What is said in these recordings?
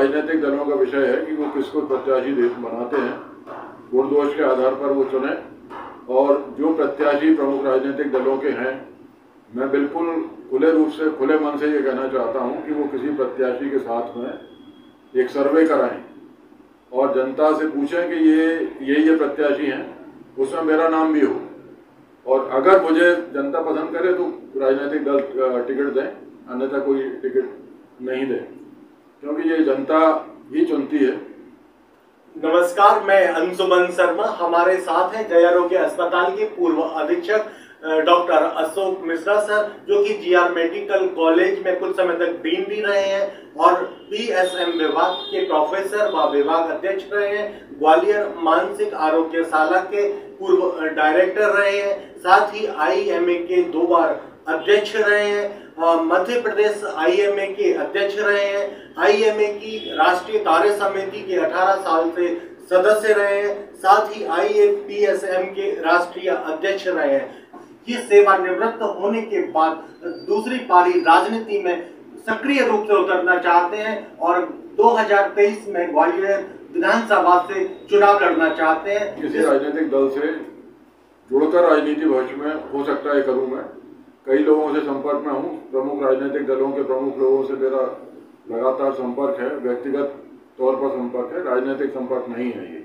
राजनीतिक दलों का विषय है कि वो किसको प्रत्याशी दे- बनाते हैं। गुण दोष के आधार पर वो चुने। और जो प्रत्याशी प्रमुख राजनीतिक दलों के हैं, मैं बिल्कुल खुले रूप से, खुले मन से ये कहना चाहता हूँ कि वो किसी प्रत्याशी के साथ में एक सर्वे कराएँ। और जनता से पूछें कि ये ये ये प्रत्याशी हैं, उसमें मेरा नाम भी हो। और अगर मुझे जनता पसंद करे तो राजनीतिक दल टिकट दें, अन्यथा कोई टिकट नहीं दें। क्योंकि ये जनता ही चुनती है। नमस्कार, मैं अंशुमन शर्मा। हमारे साथ हैं जय आरोग्य अस्पताल के पूर्व अधीक्षक डॉक्टर अशोक मिश्रा सर, जो कि जीआर मेडिकल कॉलेज में कुछ समय तक डीन भी रहे हैं और पीएसएम विभाग के प्रोफेसर व विभाग अध्यक्ष रहे हैं। ग्वालियर मानसिक आरोग्यशाला के पूर्व डायरेक्टर रहे हैं। साथ ही आईएमए के दो बार अध्यक्ष रहे हैं। मध्य प्रदेश आईएमए के अध्यक्ष रहे हैं। आईएमए की राष्ट्रीय कार्य समिति के 18 साल से सदस्य रहे हैं। साथ ही आईएपीएसएम के राष्ट्रीय अध्यक्ष रहे हैं। ये सेवानिवृत्त होने के बाद दूसरी पारी राजनीति में सक्रिय रूप से उतरना चाहते हैं और 2023 में ग्वालियर विधानसभा से चुनाव लड़ना चाहते हैं। किसी राजनीतिक दल से जुड़कर राजनीति भविष्य में हो सकता है करूँ मैं? कई लोगों से संपर्क में हूँ। प्रमुख राजनीतिक दलों के प्रमुख लोगों से मेरा लगातार संपर्क है। व्यक्तिगत तौर पर संपर्क है। राजनीतिक संपर्क नहीं है ये।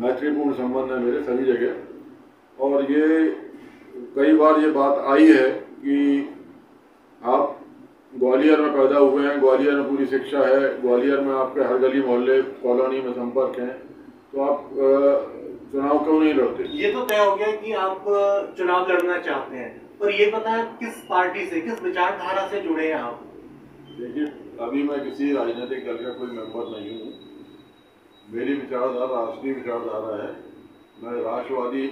मैत्रीपूर्ण संबंध है मेरे सभी जगह। और ये कई बार ये बात आई है कि आप ग्वालियर में पैदा हुए हैं, ग्वालियर में पूरी शिक्षा है, ग्वालियर में आपके हर गली मोहल्ले कॉलोनी में संपर्क हैं। तो आप चुनाव क्यों नहीं लड़ते? ये तो तय हो गया कि आप चुनाव लड़ना चाहते हैं। पर ये पता है किस पार्टी से किस विचारधारा से जुड़े हैं आप? देखिए अभी मैं किसी राजनीतिक दल का कोई मेंबर नहीं हूँ। मेरी विचारधारा राष्ट्रीय विचारधारा है। मैं राष्ट्रवादी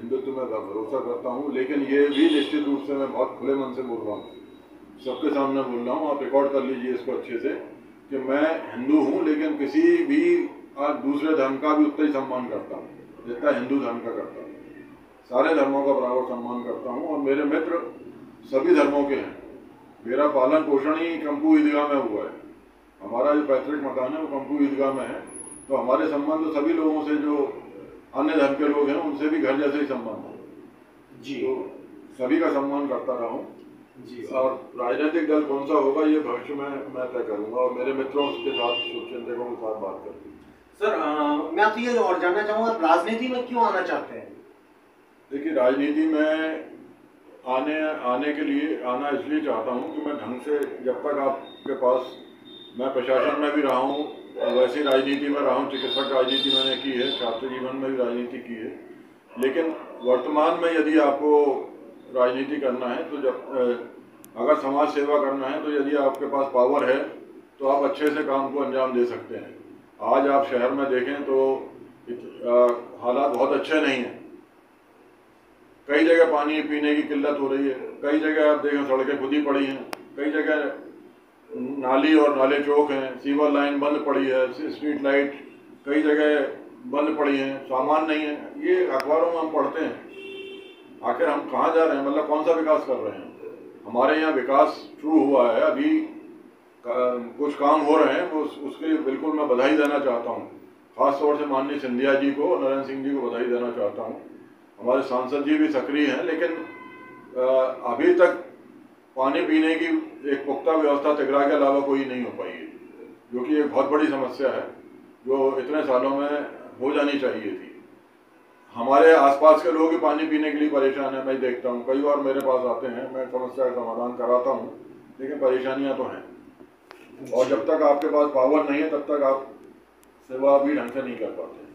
हिंदुत्व में भरोसा करता हूँ। लेकिन ये भी निश्चित रूप से मैं बहुत खुले मन से बोल रहा हूँ। सबके सामने बोल रहा हूँ। आप रिकॉर्ड कर लीजिए इसको अच्छे से कि मैं हिंदू हूँ लेकिन किसी भी आज दूसरे धर्म का भी उतना ही सम्मान करता हूँ। जितना हिंदू धर्म का करता हूँ। सारे धर्मों का बराबर सम्मान करता हूँ और मेरे मित्र सभी धर्मों के हैं। मेरा पालन पोषण ही कंपू ईदगाह में हुआ है। हमारा जो पैतृक मकान है वो कंपू ईदगाह में है। तो हमारे संबंध तो सभी लोगों से जो अन्य धर्म के लोग हैं उनसे भी घर जैसे ही संबंध है। जी। तो सभी का सम्मान करता रहा। हूँ जी। और राजनीतिक दल कौन सा होगा ये भविष्य में मैं तय करूँगा और मेरे मित्रों के साथ शुभचिंतकों के साथ बात करती सर मैं आपसे ये और जानना चाहूँगा राजनीति में क्यों आना चाहते हैं? देखिए, राजनीति में आने आने के लिए, आना इसलिए चाहता हूँ कि मैं ढंग से, जब तक आपके पास, मैं प्रशासन में भी रहा हूँ और वैसी राजनीति में रहा हूँ, चिकित्सक राजनीति मैंने की है, छात्र जीवन में भी राजनीति की है। लेकिन वर्तमान में यदि आपको राजनीति करना है तो जब अगर समाज सेवा करना है तो यदि आपके पास पावर है तो आप अच्छे से काम को अंजाम दे सकते हैं। आज आप शहर में देखें तो हालात बहुत अच्छे नहीं हैं। कई जगह पानी पीने की किल्लत हो रही है। कई जगह आप देखें सड़कें खुद पड़ी हैं। कई जगह नाली और नाले चौक हैं। सीवर लाइन बंद पड़ी है। स्ट्रीट लाइट कई जगह बंद पड़ी हैं। सामान नहीं है। ये अखबारों में हम पढ़ते हैं। आखिर हम कहाँ जा रहे हैं? मतलब कौन सा विकास कर रहे हैं? हमारे यहाँ विकास शुरू हुआ है। अभी कुछ काम हो रहे हैं उस, उसके लिए बिल्कुल मैं बधाई देना चाहता हूँ। खास तौर से माननीय सिंधिया जी को नरेंद्र सिंह जी को बधाई देना चाहता हूँ। हमारे सांसद जी भी सक्रिय हैं लेकिन अभी तक पानी पीने की एक पुख्ता व्यवस्था तिगरा के अलावा कोई नहीं हो पाई है जो कि एक बहुत बड़ी समस्या है जो इतने सालों में हो जानी चाहिए थी। हमारे आसपास के लोग भी पानी पीने के लिए परेशान है मैं देखता हूँ। कई बार मेरे पास आते हैं मैं समस्या का समाधान कराता हूँ लेकिन परेशानियाँ तो हैं। और जब तक आपके पास पावर नहीं है, तब तक आप सेवा भी ढंग से नहीं कर पाते।